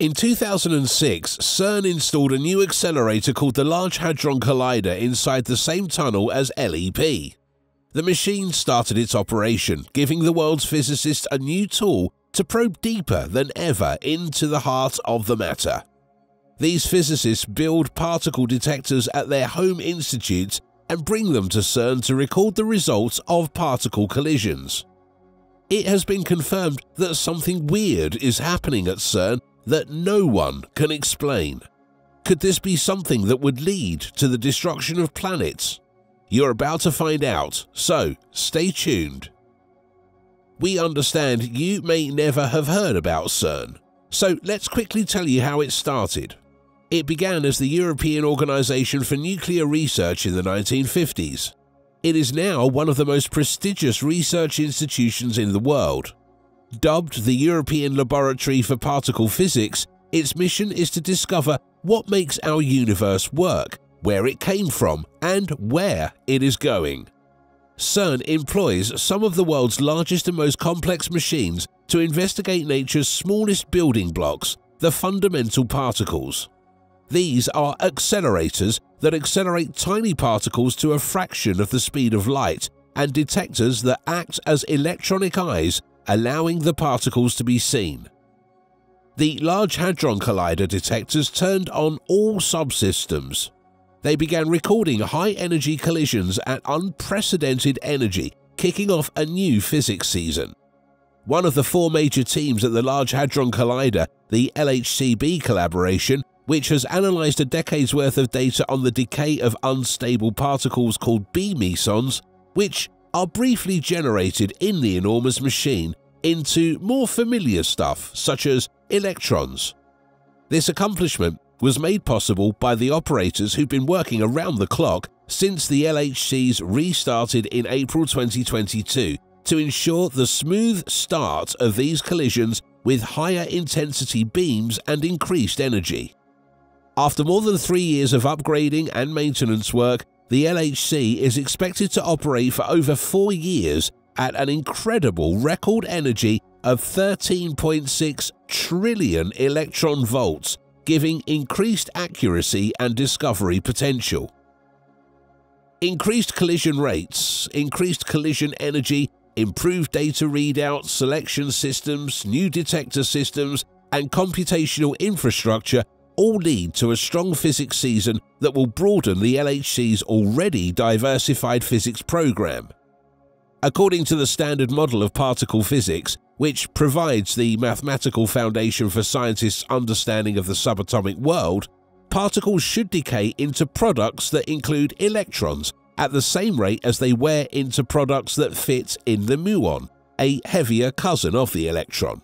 In 2006, CERN installed a new accelerator called the Large Hadron Collider inside the same tunnel as LEP. The machine started its operation, giving the world's physicists a new tool to probe deeper than ever into the heart of the matter. These physicists build particle detectors at their home institutes and bring them to CERN to record the results of particle collisions. It has been confirmed that something weird is happening at CERN that no one can explain. Could this be something that would lead to the destruction of planets? You're about to find out, so stay tuned. We understand you may never have heard about CERN, so let's quickly tell you how it started. It began as the European Organization for Nuclear Research in the 1950s. It is now one of the most prestigious research institutions in the world. Dubbed the European Laboratory for Particle Physics, its mission is to discover what makes our universe work, where it came from, and where it is going. CERN employs some of the world's largest and most complex machines to investigate nature's smallest building blocks, the fundamental particles. These are accelerators that accelerate tiny particles to a fraction of the speed of light and detectors that act as electronic eyes allowing the particles to be seen. The Large Hadron Collider detectors turned on all subsystems. They began recording high-energy collisions at unprecedented energy, kicking off a new physics season. One of the four major teams at the Large Hadron Collider, the LHCb collaboration, which has analysed a decade's worth of data on the decay of unstable particles called B mesons, which are briefly generated in the enormous machine into more familiar stuff such as electrons. This accomplishment was made possible by the operators who've been working around the clock since the LHCs restarted in April 2022 to ensure the smooth start of these collisions with higher intensity beams and increased energy. After more than three years of upgrading and maintenance work, the LHC is expected to operate for over four years at an incredible record energy of 13.6 trillion electron volts, giving increased accuracy and discovery potential. Increased collision rates, increased collision energy, improved data readout, selection systems, new detector systems, and computational infrastructure all lead to a strong physics season that will broaden the LHC's already diversified physics program. According to the standard model of particle physics, which provides the mathematical foundation for scientists' understanding of the subatomic world, particles should decay into products that include electrons at the same rate as they wear into products that fit in the muon, a heavier cousin of the electron.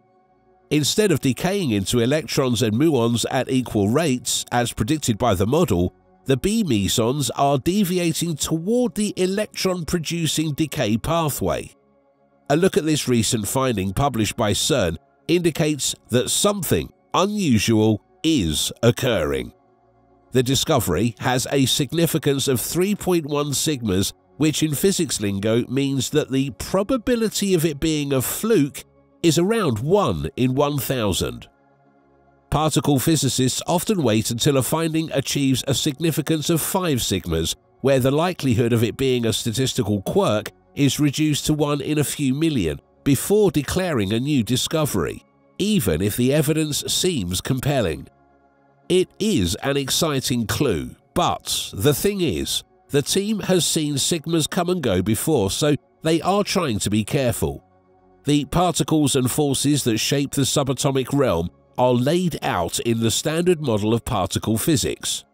Instead of decaying into electrons and muons at equal rates, as predicted by the model, the B mesons are deviating toward the electron-producing decay pathway. A look at this recent finding published by CERN indicates that something unusual is occurring. The discovery has a significance of 3.1 sigmas, which in physics lingo means that the probability of it being a fluke is around 1 in 1000. Particle physicists often wait until a finding achieves a significance of 5 sigmas, where the likelihood of it being a statistical quirk is reduced to 1 in a few million, before declaring a new discovery, even if the evidence seems compelling. It is an exciting clue, but the thing is, the team has seen sigmas come and go before, so they are trying to be careful. The particles and forces that shape the subatomic realm are laid out in the standard model of particle physics.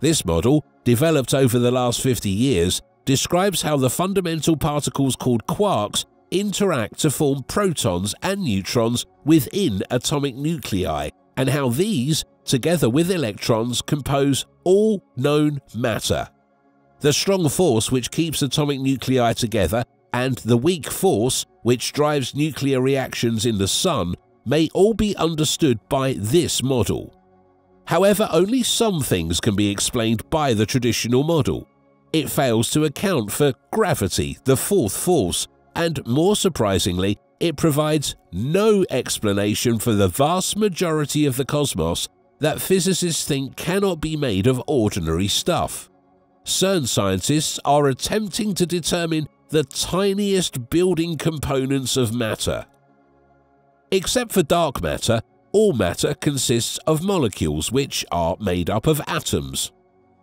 This model, developed over the last 50 years, describes how the fundamental particles called quarks interact to form protons and neutrons within atomic nuclei, and how these, together with electrons, compose all known matter. The strong force which keeps atomic nuclei together and the weak force which drives nuclear reactions in the Sun may all be understood by this model. However, only some things can be explained by the traditional model. It fails to account for gravity, the fourth force, and more surprisingly, it provides no explanation for the vast majority of the cosmos that physicists think cannot be made of ordinary stuff. CERN scientists are attempting to determine the tiniest building components of matter. Except for dark matter, all matter consists of molecules which are made up of atoms.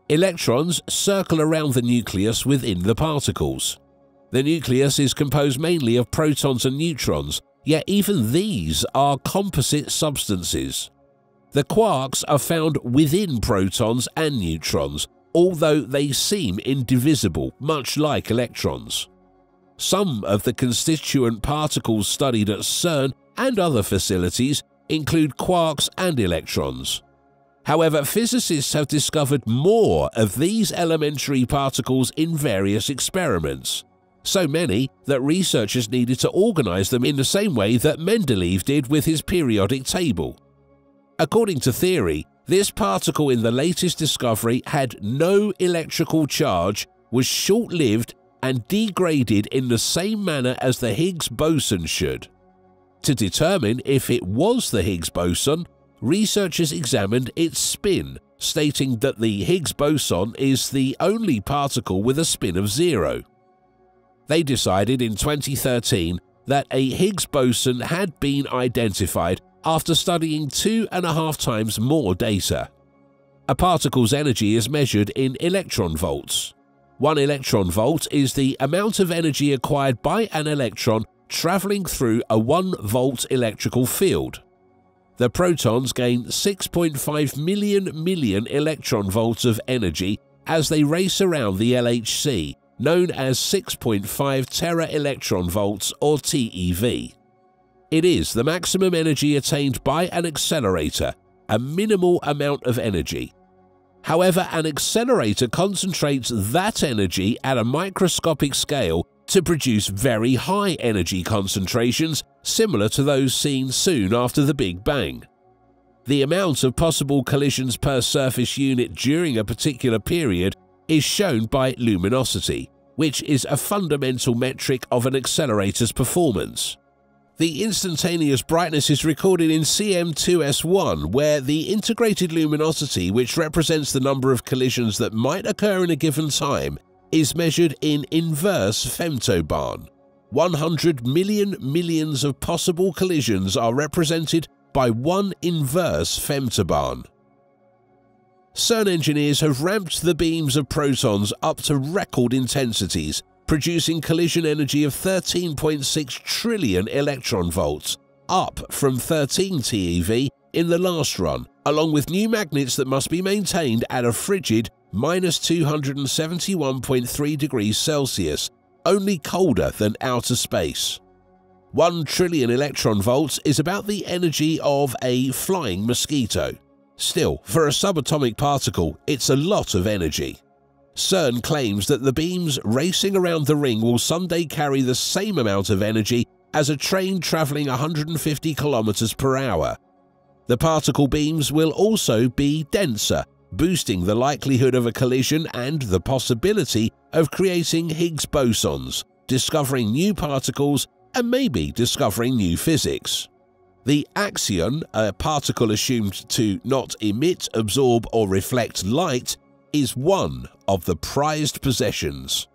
Electrons circle around the nucleus within the particles. The nucleus is composed mainly of protons and neutrons, yet even these are composite substances. The quarks are found within protons and neutrons, although they seem indivisible, much like electrons. Some of the constituent particles studied at CERN and other facilities include quarks and electrons. However, physicists have discovered more of these elementary particles in various experiments. So many that researchers needed to organize them in the same way that Mendeleev did with his periodic table. According to theory, this particle in the latest discovery had no electrical charge, was short-lived and degraded in the same manner as the Higgs boson should. To determine if it was the Higgs boson, researchers examined its spin, stating that the Higgs boson is the only particle with a spin of zero. They decided in 2013 that a Higgs boson had been identified after studying two and a half times more data. A particle's energy is measured in electron volts. One electron volt is the amount of energy acquired by an electron traveling through a 1 volt electrical field. The protons gain 6.5 million million electron volts of energy as they race around the LHC, known as 6.5 tera electron volts or TeV. It is the maximum energy attained by an accelerator, a minimal amount of energy. However, an accelerator concentrates that energy at a microscopic scale to produce very high energy concentrations similar to those seen soon after the Big Bang. The amount of possible collisions per surface unit during a particular period is shown by luminosity, which is a fundamental metric of an accelerator's performance. The instantaneous brightness is recorded in CM2S1, where the integrated luminosity, which represents the number of collisions that might occur in a given time, is measured in inverse femtobarn. 100 million millions of possible collisions are represented by one inverse femtobarn. CERN engineers have ramped the beams of protons up to record intensities producing collision energy of 13.6 trillion electron volts, up from 13 TeV in the last run, along with new magnets that must be maintained at a frigid minus 271.3 degrees Celsius, only colder than outer space. 1 trillion electron volts is about the energy of a flying mosquito. Still, for a subatomic particle, it's a lot of energy. CERN claims that the beams racing around the ring will someday carry the same amount of energy as a train travelling 150 kilometers per hour. The particle beams will also be denser, boosting the likelihood of a collision and the possibility of creating Higgs bosons, discovering new particles, and maybe discovering new physics. The axion, a particle assumed to not emit, absorb, or reflect light, is one of the prized possessions.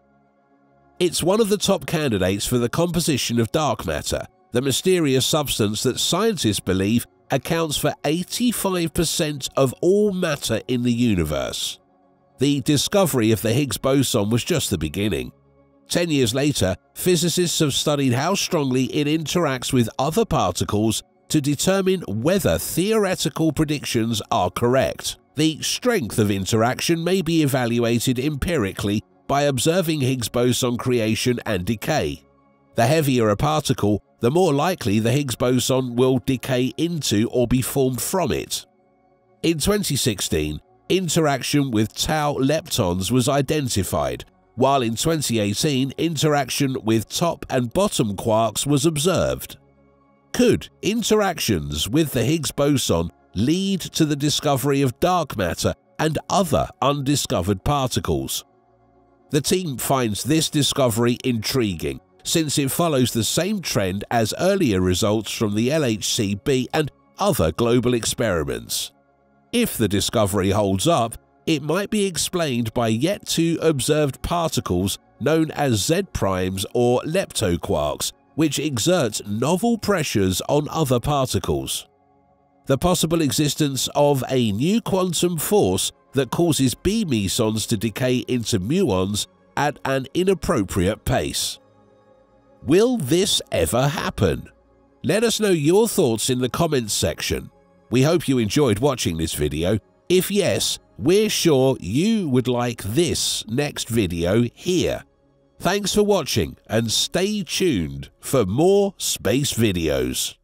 It's one of the top candidates for the composition of dark matter, the mysterious substance that scientists believe accounts for 85% of all matter in the universe. The discovery of the Higgs boson was just the beginning. Ten years later, physicists have studied how strongly it interacts with other particles to determine whether theoretical predictions are correct. The strength of interaction may be evaluated empirically by observing Higgs boson creation and decay. The heavier a particle, the more likely the Higgs boson will decay into or be formed from it. In 2016, interaction with tau leptons was identified, while in 2018 interaction with top and bottom quarks was observed. Could interactions with the Higgs boson lead to the discovery of dark matter and other undiscovered particles. The team finds this discovery intriguing, since it follows the same trend as earlier results from the LHCb and other global experiments. If the discovery holds up, it might be explained by yet to observed particles known as Z primes or leptoquarks, which exert novel pressures on other particles. The possible existence of a new quantum force that causes B mesons to decay into muons at an inappropriate pace. Will this ever happen? Let us know your thoughts in the comments section. We hope you enjoyed watching this video. If yes, we're sure you would like this next video here. Thanks for watching and stay tuned for more space videos.